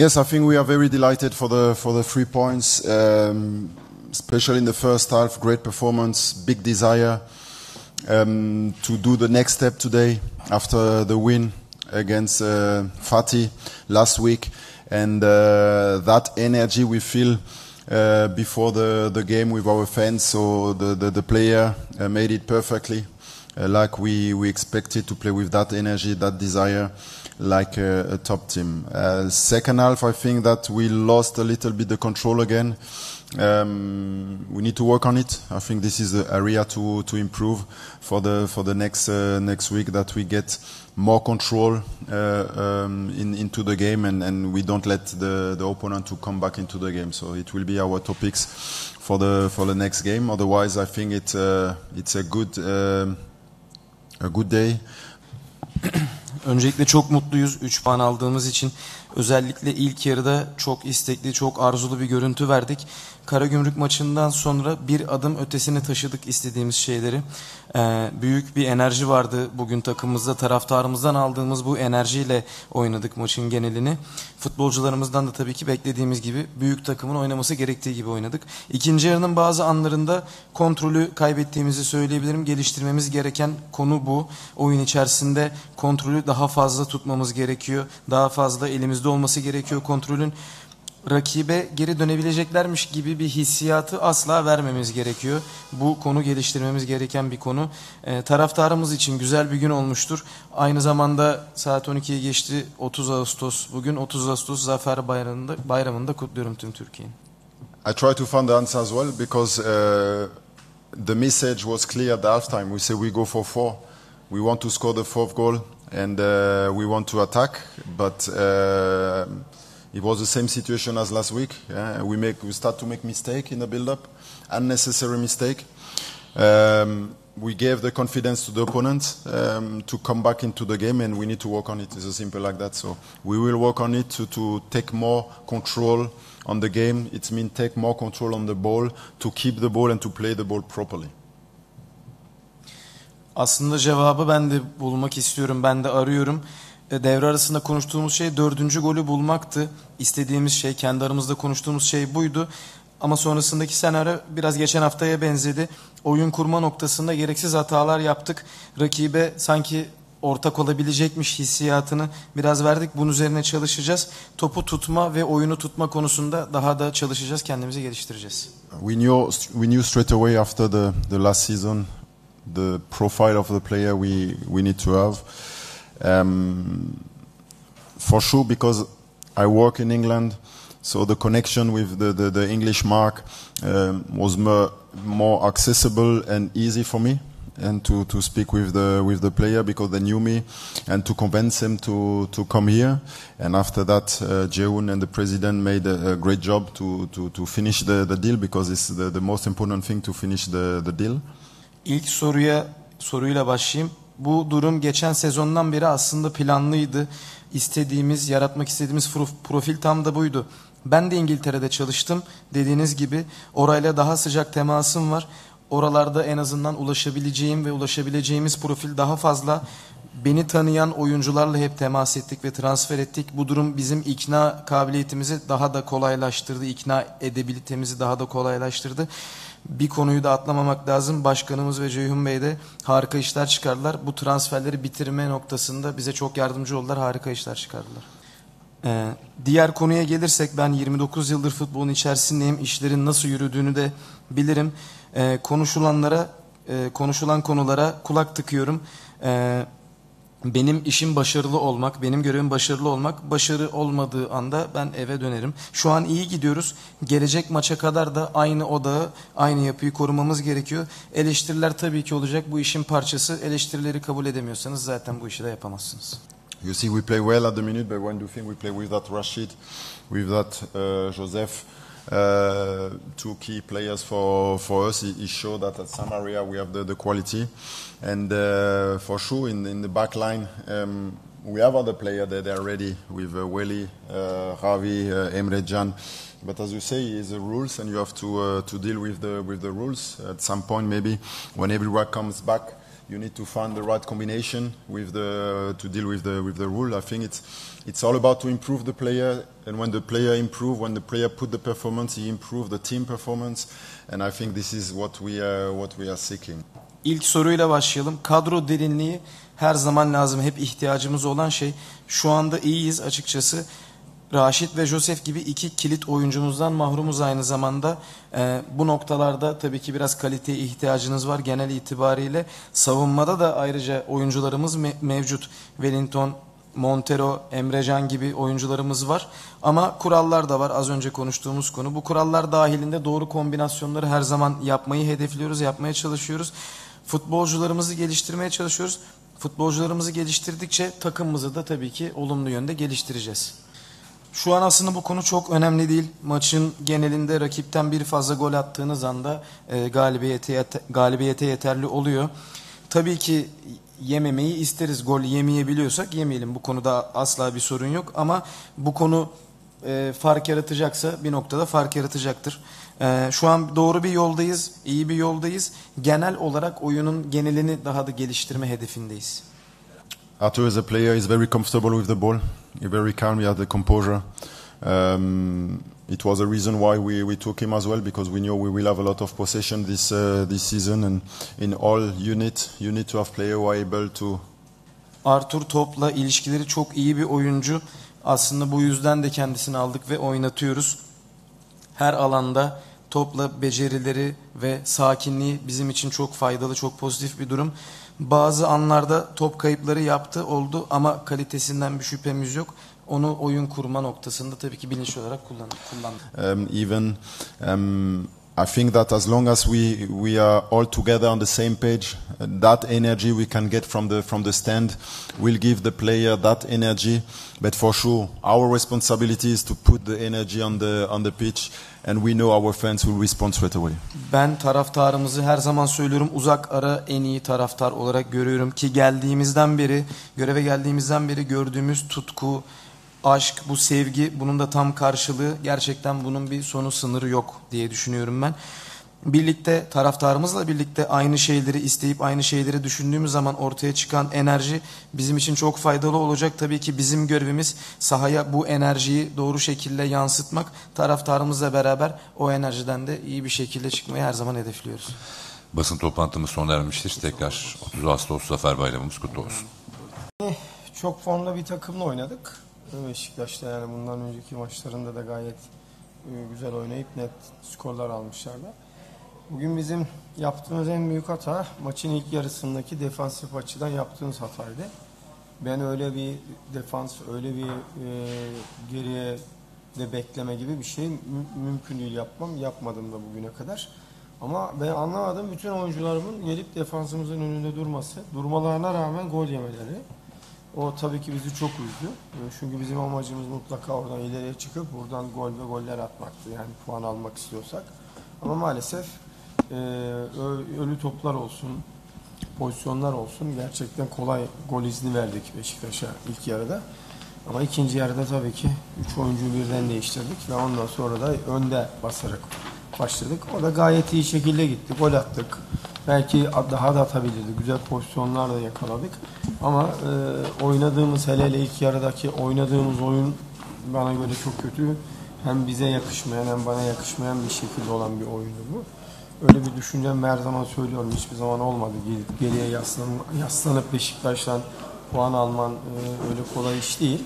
Yes, I think we are very delighted for the for the three points, um, especially in the first half. Great performance, big desire um, to do the next step today after the win against uh, Fatih last week, and uh, that energy we feel uh, before the the game with our fans. So the the, the player made it perfectly, uh, like we we expected to play with that energy, that desire like a, a top team. Uh, second half, I think that we lost a little bit the control again. Um, we need to work on it. I think this is the area to to improve for the for the next uh, next week that we get more control uh, um, in, into the game and, and we don't let the, the opponent to come back into the game. So it will be our topics for the for the next game. Otherwise, I think it uh, it's a good um a good day. Öncelikle çok mutluyuz 3 puan aldığımız için. Özellikle ilk yarıda çok istekli, çok arzulu bir görüntü verdik. Karagümrük maçından sonra bir adım ötesine taşıdık istediğimiz şeyleri. Ee, büyük bir enerji vardı bugün takımımızda. Taraftarımızdan aldığımız bu enerjiyle oynadık maçın genelini. Futbolcularımızdan da tabii ki beklediğimiz gibi büyük takımın oynaması gerektiği gibi oynadık. İkinci yarının bazı anlarında kontrolü kaybettiğimizi söyleyebilirim. Geliştirmemiz gereken konu bu. Oyun içerisinde kontrolü daha fazla tutmamız gerekiyor. Daha fazla elimizde olması gerekiyor kontrolün rakibe geri dönebileceklermiş gibi bir hissiyatı asla vermemiz gerekiyor. Bu konu geliştirmemiz gereken bir konu. Ee, taraftarımız için güzel bir gün olmuştur. Aynı zamanda saat 12'ye geçti 30 Ağustos. Bugün 30 Ağustos Zafer Bayramı'nda, bayramında kutluyorum tüm Türkiye'nin. I try to find the answer as well because uh, the message was clear at the halftime. We say we go for four. We want to score the fourth goal and uh, we want to attack. But uh, it was the same situation as last week. Yeah? We make we start to make mistake in the build-up, unnecessary mistake. Um, we gave the confidence to the opponent um, to come back into the game, and we need to work on it. It's as simple like that. So we will work on it to, to take more control on the game. It means take more control on the ball, to keep the ball and to play the ball properly. Aslında cevabı ben de bulmak istiyorum. Ben de arıyorum. E, Devre arasında konuştuğumuz şey dördüncü golü bulmaktı. İstediğimiz şey, kendi aramızda konuştuğumuz şey buydu. Ama sonrasındaki senaryo biraz geçen haftaya benzedi. Oyun kurma noktasında gereksiz hatalar yaptık. Rakibe sanki ortak olabilecekmiş hissiyatını biraz verdik. Bunun üzerine çalışacağız. Topu tutma ve oyunu tutma konusunda daha da çalışacağız. Kendimizi geliştireceğiz. We knew we knew straight away after the, the last season the profile of the player we we need to have. Um, for sure, because I work in England, so the connection with the, the, the English mark um, was more, more accessible and easy for me. And to, to speak with the with the player because they knew me, and to convince him to, to come here. And after that, uh, Jeun and the president made a, a great job to, to, to finish the, the deal because it's the, the most important thing to finish the, the deal. İlk soruya soruyla başlayayım. Bu durum geçen sezondan beri aslında planlıydı. İstediğimiz, yaratmak istediğimiz profil tam da buydu. Ben de İngiltere'de çalıştım. Dediğiniz gibi orayla daha sıcak temasım var. Oralarda en azından ulaşabileceğim ve ulaşabileceğimiz profil daha fazla. Beni tanıyan oyuncularla hep temas ettik ve transfer ettik. Bu durum bizim ikna kabiliyetimizi daha da kolaylaştırdı. İkna edebilitemizi daha da kolaylaştırdı. Bir konuyu da atlamamak lazım. Başkanımız ve Ceyhun Bey de harika işler çıkardılar. Bu transferleri bitirme noktasında bize çok yardımcı oldular. Harika işler çıkardılar. Ee, diğer konuya gelirsek ben 29 yıldır futbolun içerisindeyim. İşlerin nasıl yürüdüğünü de bilirim. Ee, konuşulanlara, e, konuşulan konulara kulak tıkıyorum. Ee, benim işim başarılı olmak, benim görevim başarılı olmak. Başarı olmadığı anda ben eve dönerim. Şu an iyi gidiyoruz. Gelecek maça kadar da aynı odağı, aynı yapıyı korumamız gerekiyor. Eleştiriler tabii ki olacak. Bu işin parçası. Eleştirileri kabul edemiyorsanız zaten bu işi de yapamazsınız. You see, we play well at the minute, but when you think we play with that Rashid, with that uh, Joseph, uh, two key players for for us. It, it showed that at some area we have the, the quality, and uh, for sure in in the back line um, we have other players that are ready with uh, Weli, uh, Ravi, uh, Emre Can. But as you say, it's the rules, and you have to uh, to deal with the with the rules. At some point, maybe when everyone comes back, you need to find the right combination with the to deal with the with the rule. I think it's it's all about to improve the player, and when the player improve, when the player put the performance, he improve the team performance, and I think this is what we are what we are seeking. İlk soruyla başlayalım. Kadro derinliği her zaman lazım. Hep ihtiyacımız olan şey. Şu anda iyiyiz açıkçası. Raşit ve Josef gibi iki kilit oyuncumuzdan mahrumuz aynı zamanda. Ee, bu noktalarda tabii ki biraz kaliteye ihtiyacınız var genel itibariyle. Savunmada da ayrıca oyuncularımız me- mevcut. Wellington, Montero, Emrecan gibi oyuncularımız var. Ama kurallar da var az önce konuştuğumuz konu. Bu kurallar dahilinde doğru kombinasyonları her zaman yapmayı hedefliyoruz, yapmaya çalışıyoruz. Futbolcularımızı geliştirmeye çalışıyoruz. Futbolcularımızı geliştirdikçe takımımızı da tabii ki olumlu yönde geliştireceğiz. Şu an aslında bu konu çok önemli değil. Maçın genelinde rakipten bir fazla gol attığınız anda e, galibiyete, yete- galibiyete yeterli oluyor. Tabii ki yememeyi isteriz. Gol yemeyebiliyorsak yemeyelim. Bu konuda asla bir sorun yok. Ama bu konu e, fark yaratacaksa bir noktada fark yaratacaktır. E, şu an doğru bir yoldayız, iyi bir yoldayız. Genel olarak oyunun genelini daha da geliştirme hedefindeyiz. Arthur as a player is very comfortable with the ball. He's very calm. He has the composure. Um, it was a reason why we, we took him as well because we knew we will have a lot of possession this uh, this season and in all unit you need to have players who are able to Arthur topla ilişkileri çok iyi bir oyuncu. Aslında bu yüzden de kendisini aldık ve oynatıyoruz. Her alanda topla becerileri ve sakinliği bizim için çok faydalı, çok pozitif bir durum. Bazı anlarda top kayıpları yaptı, oldu ama kalitesinden bir şüphemiz yok. Onu oyun kurma noktasında tabii ki bilinçli olarak kullan kullandık. um, even um, I think that as long as we we are all together on the same page, that energy we can get from the from the stand will give the player that energy. But for sure, our responsibility is to put the energy on the on the pitch, and we know our fans will respond straight away. Ben taraftarımızı her zaman söylüyorum uzak ara en iyi taraftar olarak görüyorum ki geldiğimizden beri göreve geldiğimizden beri gördüğümüz tutku, aşk, bu sevgi bunun da tam karşılığı gerçekten bunun bir sonu sınırı yok diye düşünüyorum ben. Birlikte taraftarımızla birlikte aynı şeyleri isteyip aynı şeyleri düşündüğümüz zaman ortaya çıkan enerji bizim için çok faydalı olacak. Tabii ki bizim görevimiz sahaya bu enerjiyi doğru şekilde yansıtmak. Taraftarımızla beraber o enerjiden de iyi bir şekilde çıkmayı her zaman hedefliyoruz. Basın toplantımız sona ermiştir. Tekrar 30 Ağustos Zafer Bayramımız kutlu olsun. Çok formda bir takımla oynadık. Beşiktaş'ta yani bundan önceki maçlarında da gayet e, güzel oynayıp net skorlar almışlardı. Bugün bizim yaptığımız en büyük hata maçın ilk yarısındaki defansif açıdan yaptığımız hataydı. Ben öyle bir defans, öyle bir e, geriye de bekleme gibi bir şey mü- mümkün değil yapmam. Yapmadım da bugüne kadar. Ama ben anlamadım bütün oyuncularımın gelip defansımızın önünde durması, durmalarına rağmen gol yemeleri. O tabii ki bizi çok üzdü. E, Çünkü bizim amacımız mutlaka oradan ileriye çıkıp buradan gol ve goller atmaktı. Yani puan almak istiyorsak. Ama maalesef e, ölü toplar olsun, pozisyonlar olsun gerçekten kolay gol izni verdik Beşiktaş'a ilk yarıda. Ama ikinci yarıda tabii ki 3 oyuncuyu birden değiştirdik ve ondan sonra da önde basarak başladık. O da gayet iyi şekilde gitti. Gol attık. Belki daha da atabilirdi. Güzel pozisyonlar da yakaladık. Ama e, oynadığımız hele hele ilk yarıdaki oynadığımız oyun bana göre çok kötü. Hem bize yakışmayan hem bana yakışmayan bir şekilde olan bir oyundu bu. Öyle bir düşüncem her zaman söylüyorum. Hiçbir zaman olmadı. Gelip geriye yaslan, yaslanıp Beşiktaş'tan puan alman e, öyle kolay iş değil.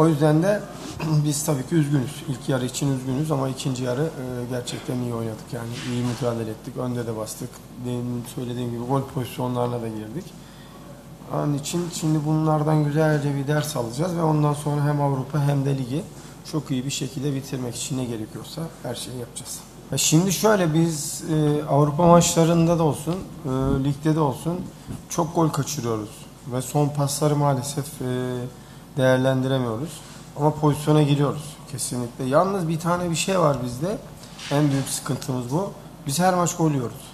O yüzden de biz tabii ki üzgünüz. İlk yarı için üzgünüz ama ikinci yarı e, gerçekten iyi oynadık. Yani iyi mücadele ettik. Önde de bastık. Benim söylediğim gibi gol pozisyonlarına da girdik. Onun için şimdi bunlardan güzelce bir ders alacağız ve ondan sonra hem Avrupa hem de ligi çok iyi bir şekilde bitirmek için ne gerekiyorsa her şeyi yapacağız. Ya Şimdi şöyle biz e, Avrupa maçlarında da olsun, e, ligde de olsun çok gol kaçırıyoruz ve son pasları maalesef e, değerlendiremiyoruz. Ama pozisyona giriyoruz kesinlikle. Yalnız bir tane bir şey var bizde. En büyük sıkıntımız bu. Biz her maç gol yiyoruz.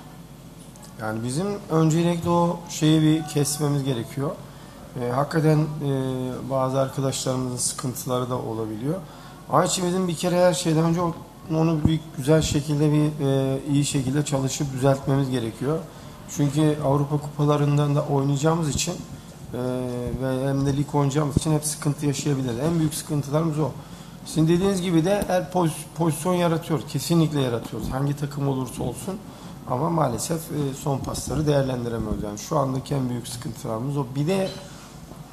Yani bizim öncelikle o şeyi bir kesmemiz gerekiyor. Ee, hakikaten e, bazı arkadaşlarımızın sıkıntıları da olabiliyor. Ama için bir kere her şeyden önce onu bir güzel şekilde bir e, iyi şekilde çalışıp düzeltmemiz gerekiyor. Çünkü Avrupa kupalarından da oynayacağımız için e, ve hem de lig oynayacağımız için hep sıkıntı yaşayabiliriz. En büyük sıkıntılarımız o. Sizin dediğiniz gibi de her poz- pozisyon yaratıyor. Kesinlikle yaratıyoruz. Hangi takım olursa olsun. Ama maalesef e, son pasları değerlendiremiyoruz. Yani şu andaki en büyük sıkıntılarımız o. Bir de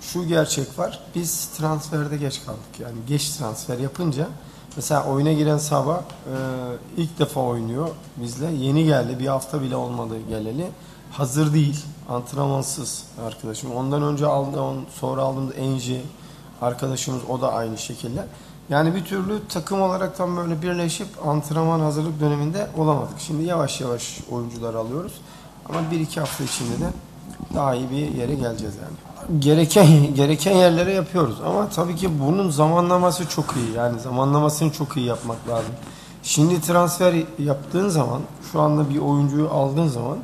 şu gerçek var. Biz transferde geç kaldık. Yani geç transfer yapınca mesela oyuna giren Sabah e, ilk defa oynuyor bizle. Yeni geldi. Bir hafta bile olmadı geleli. Hazır değil. Antrenmansız arkadaşım. Ondan önce aldım, sonra aldığımız Enji arkadaşımız o da aynı şekilde. Yani bir türlü takım olarak tam böyle birleşip antrenman hazırlık döneminde olamadık. Şimdi yavaş yavaş oyuncular alıyoruz. Ama bir iki hafta içinde de daha iyi bir yere geleceğiz yani. Gereken gereken yerlere yapıyoruz ama tabii ki bunun zamanlaması çok iyi. Yani zamanlamasını çok iyi yapmak lazım. Şimdi transfer yaptığın zaman, şu anda bir oyuncuyu aldığın zaman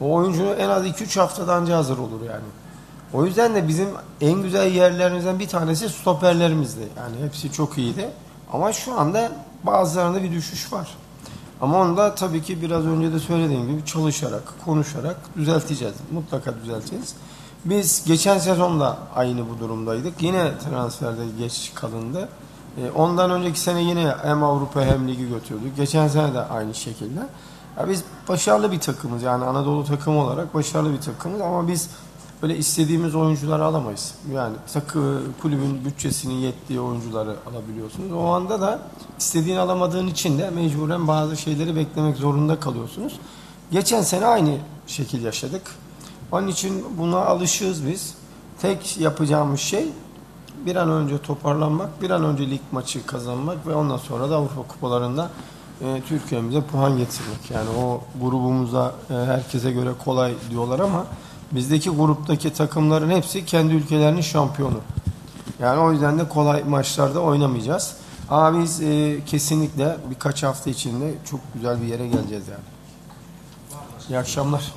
o oyuncu en az 2-3 haftadan önce hazır olur yani. O yüzden de bizim en güzel yerlerimizden bir tanesi stoperlerimizdi. Yani hepsi çok iyiydi. Ama şu anda bazılarında bir düşüş var. Ama onu da tabii ki biraz önce de söylediğim gibi çalışarak, konuşarak düzelteceğiz. Mutlaka düzelteceğiz. Biz geçen sezonda aynı bu durumdaydık. Yine transferde geç kalındı. E, Ondan önceki sene yine hem Avrupa hem ligi götürdük. Geçen sene de aynı şekilde. Ya biz başarılı bir takımız yani Anadolu takımı olarak başarılı bir takımız ama biz böyle istediğimiz oyuncuları alamayız. Yani takı kulübün bütçesinin yettiği oyuncuları alabiliyorsunuz. O anda da istediğini alamadığın için de mecburen bazı şeyleri beklemek zorunda kalıyorsunuz. Geçen sene aynı şekil yaşadık. Onun için buna alışığız biz. Tek yapacağımız şey bir an önce toparlanmak, bir an önce lig maçı kazanmak ve ondan sonra da Avrupa kupalarında e, Türkiye'mize puan getirmek. Yani o grubumuzda e, herkese göre kolay diyorlar ama bizdeki gruptaki takımların hepsi kendi ülkelerinin şampiyonu. Yani o yüzden de kolay maçlarda oynamayacağız. Ama biz e, kesinlikle birkaç hafta içinde çok güzel bir yere geleceğiz yani. İyi akşamlar.